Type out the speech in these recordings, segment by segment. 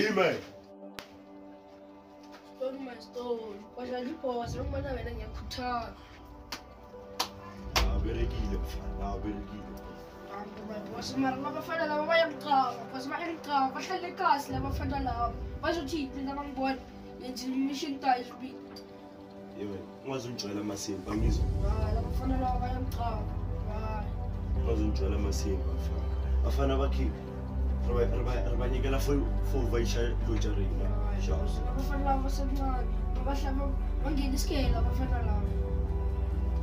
Kimei. Stone my stone. Washaliposa umana wena ngiyakhuthazwa. Aberekile mfana, aberekile. wasimara labafana laba bayamqaba basibahela iqaba bahlale kahle labafana laba bazothini laba ngibona yenzile imission tayo isibili yebo ungazungijwayela amasimba angizwa labafana laba bayamqaba ungazungijwayela amasimba bafana bafana bakhiphe Рвані галяфу вийшли людяри. Пофарлава садна, бабашаба, манги дискейла, пофарлава.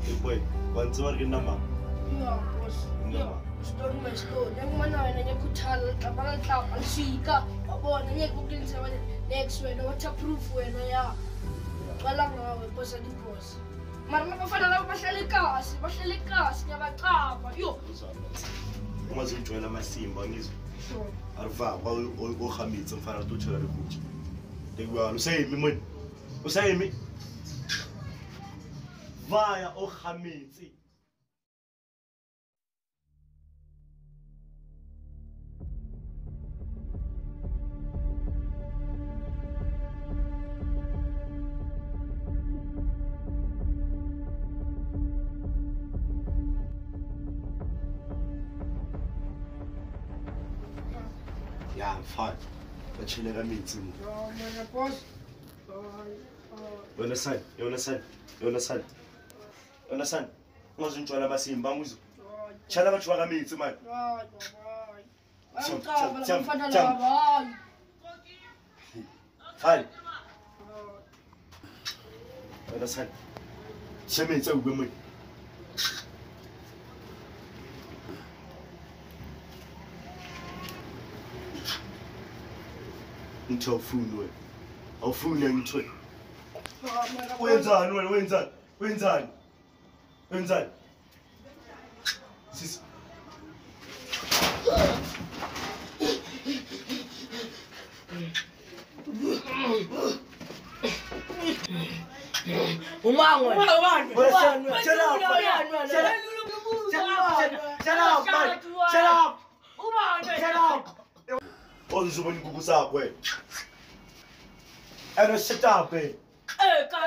E poi, quanti ore che andiamo? Io, io, sto in questo, non mi hanno neanche la banalità, la sfiga, ma poi non è che non si vede, next way, non c'è proof, non è, quella non è cosa di cosa. Ma non mi fanno la faccia le case, faccia le case, ne va a capa, io. Non so, come si gioca la massimba, non so. a re fapa o gametseng fa rate o tshela le koja tekebane o sa eme mone o sa eme vaya o gametse oh, ya fine ba tshele ka metsi mo yona san yona san yona san yona san nga zwi ntwala ba simba muzo tshala ba tshwa ka metsi man fine yona san tshe metsi a go mo ngithi awufuni wena awufuni yangithwe wenzani wena wenzani wenzani wenzani sisi umango tonzo bo eh,